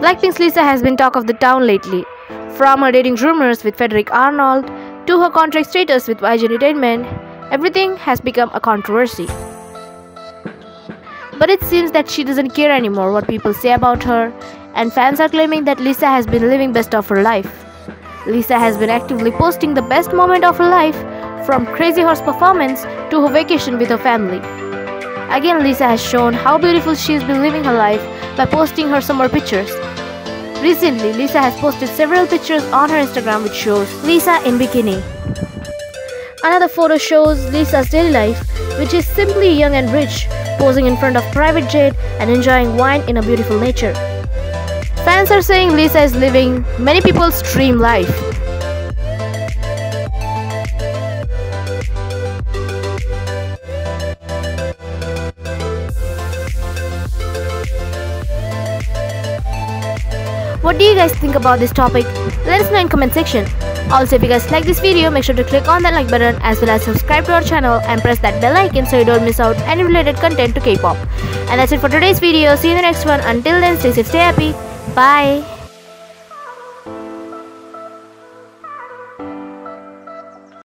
Blackpink's Lisa has been talk of the town lately. From her dating rumors with Frédéric Arnault to her contract status with YG Entertainment, everything has become a controversy. But it seems that she doesn't care anymore what people say about her, and fans are claiming that Lisa has been living best of her life. Lisa has been actively posting the best moment of her life, from Crazy Horse performance to her vacation with her family. Again, Lisa has shown how beautiful she has been living her life by posting her summer pictures. Recently, Lisa has posted several pictures on her Instagram which shows Lisa in bikini. Another photo shows Lisa's daily life, which is simply young and rich, posing in front of private jet and enjoying wine in a beautiful nature. Fans are saying Lisa is living many people's dream life. What do you guys think about this topic? Let us know in comment section. Also, if you guys like this video, make sure to click on that like button as well as subscribe to our channel and press that bell icon so you don't miss out any related content to K-pop. And that's it for today's video. See you in the next one. Until then, stay safe, stay happy. Bye.